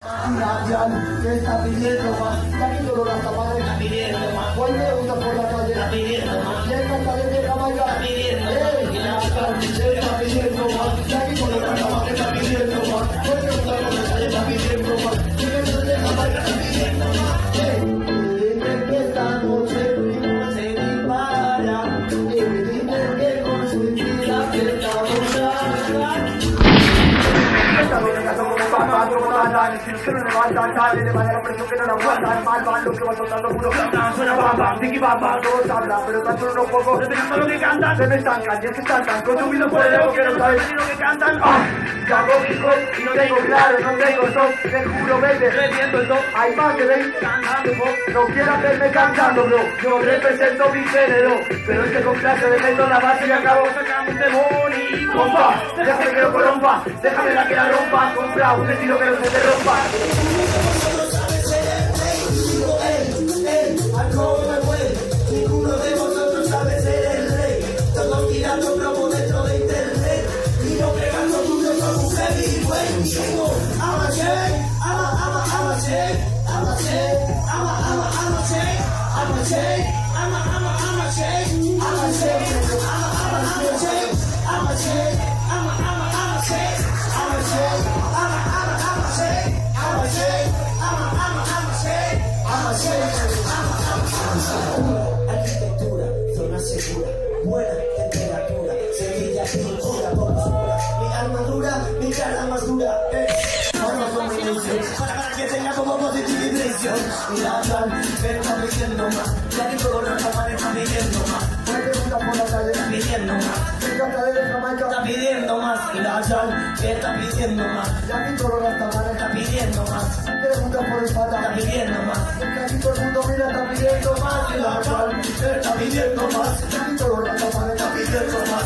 ¿Qué está pidiendo más? Que dolor hasta madre está pidiendo más. Hoy me gusta por la calle está pidiendo papás, como nada, si los que no levantan, sale, le vaya la presión que no la aguantan, mal van los que van soltando puro cantan, suena papá, tiki papá, todos hablan, pero tan solo unos pocos, dependiendo lo que cantan, se me estancan, y es que están tan consumidos por el ego que no saben lo que cantan, ah, ya hop y no tengo claro, no tengo top, te juro, vete, reviento el top, hay más que ven no quieran verme cantando, bro, yo represento mi género, pero es que con clase de meto la base y acabo sacando un demonio, compa, déjame que lo corrompa, déjame la que la rompa, compra un estilo que no se te rompa. Ninguno de vosotros sabe ser el rey. Todos tirando promo dentro de internet. Y no pegando duro con un heavyweight. I'm a I'm a, I'm a, Mi armadura, mi cara más dura, eh. Para, para que tenga como positive impresión. Y la plan, pero está pidiendo más, ya que todo que está pidiendo más. Una pregunta por la calle, está pidiendo más. Está pidiendo más, y la plan, que está pidiendo más. Ya que todo que está pidiendo más. Pregunta por el pata, está pidiendo más. Que aquí todo el mundo mira, está pidiendo más. Y la plan, está pidiendo más. Ya que todo que está pidiendo más.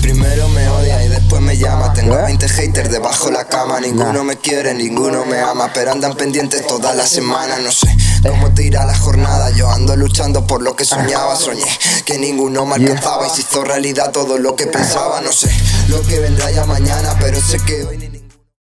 Primero me odia y después me llama. Tengo 20 haters debajo la cama. Ninguno me quiere, ninguno me ama. Pero andan pendientes toda la semana. No sé cómo te irá la jornada. Yo ando luchando por lo que soñaba. Soñé que ninguno me alcanzaba. Y se hizo realidad todo lo que pensaba. No sé lo que vendrá ya mañana. Pero sé que hoy ni